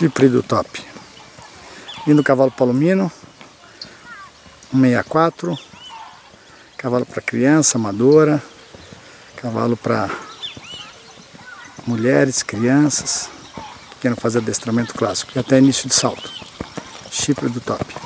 Chipre do top. Lindo cavalo palomino. 164. Cavalo para criança, amadora. Cavalo para mulheres, crianças que queiram fazer adestramento clássico e até início de salto. Chipre do top.